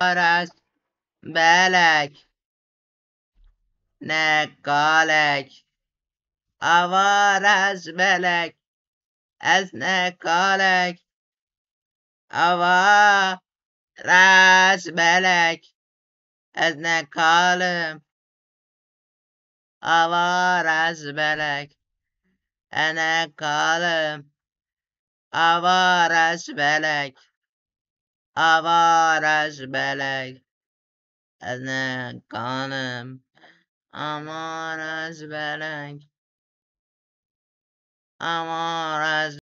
Avarás belek, ne kalek. Avarás belek, ez ne kalek. Avarás belek, ez ne kalem. Avarás belek, ene kalem. Avarás belek, Avaraj belek. Ne kanım. Avaraj belek. Avaraj